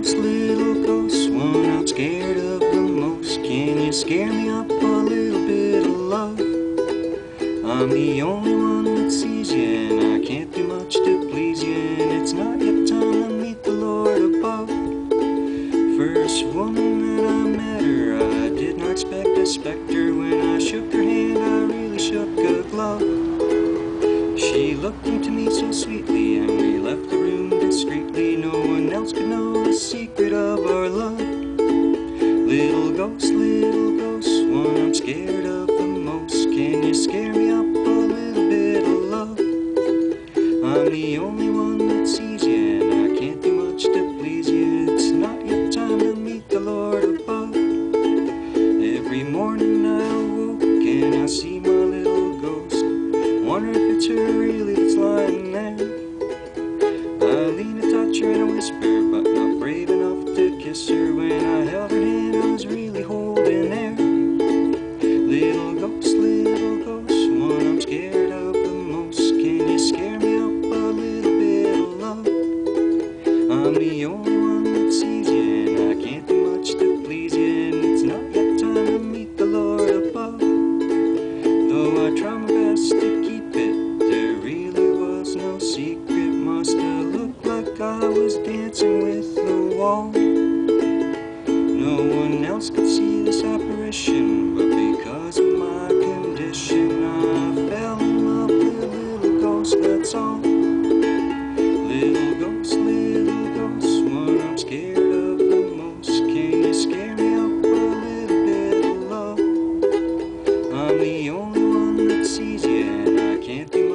ghost, little ghost, one I'm scared of the most. Can you scare me up a little bit of love? I'm the only one that sees you, and I can't do much to please you. And it's not yet time to meet the Lord above. First woman that I met her, I did not expect a specter. When I shook her hand, I really shook a glove. She looked into me so sweetly, and we left the room discreetly. No one else could know love. Little ghost, little ghost, one I'm scared of the most. Can you scare me up a little bit of love? I'm the only one that sees you, and I can't do much to please you. It's not yet time to meet the Lord above. Every morning I awoke and I see my little ghost. Wonder if it's her really that's lying there. I lean to touch her and I whisper, but not brave enough to kiss her. When I held her hand, I was really holding air. Little ghost, little ghost, one I'm scared of the most. Can you scare me up a little bit of love? I'm the only one that sees you, and I can't do much to please you. And it's not yet time to meet the Lord above. Though I try my best to keep it, there really was no secret. Must have looked like I was dancing with the wall. Else could see this apparition, but because of my condition, I fell in love with a little ghost, that's all. Little ghost, little ghost, one I'm scared of the most. Can you scare me up a little bit of love? I'm the only one that sees you, and I can't do